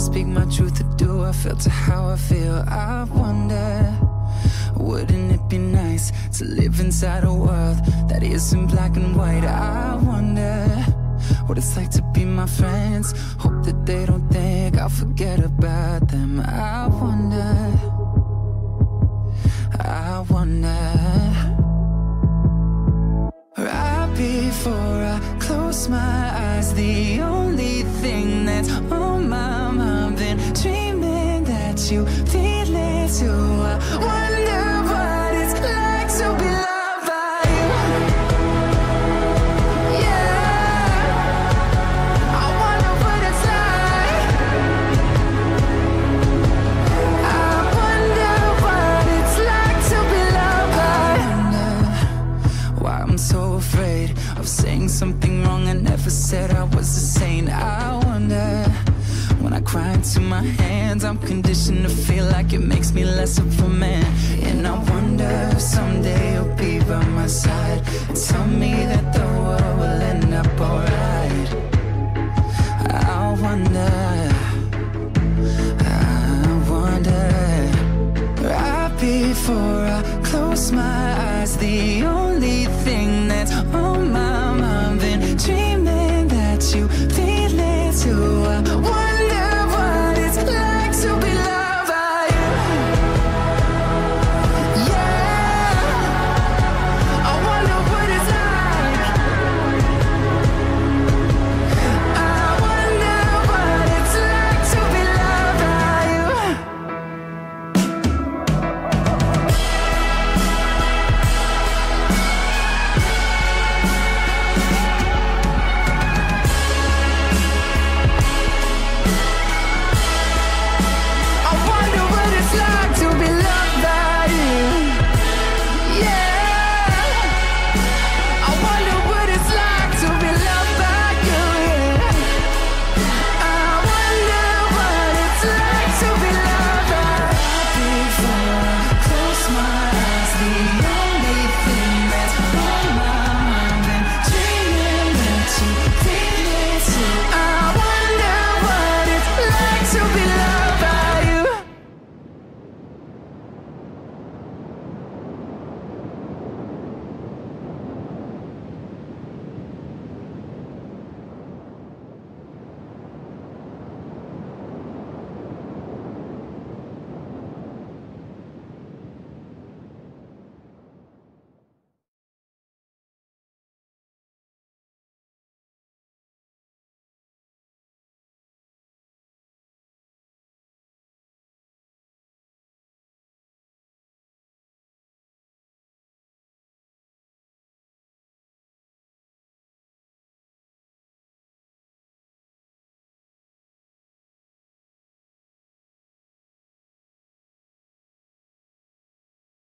speak my truth or do I filter how I feel? I wonder, wouldn't it be nice to live inside a world that isn't black and white? I wonder what it's like to be my friends. Hope that they don't think I'll forget about them. I wonder, I wonder. Right before I close my eyes, the only thing that's you feel it too. I wonder what it's like to be loved by you. Yeah, I wonder what it's like. I wonder what it's like to be loved by. you. Why I'm so afraid of saying something wrong I never said I was a saint I wonder When I cry into my hands I'm conditioned to feel like it makes me less of a man. And I wonder if someday you'll be by my side And tell me that the world will end up alright. I wonder I wonder. Right before I close my eyes, the only thing that's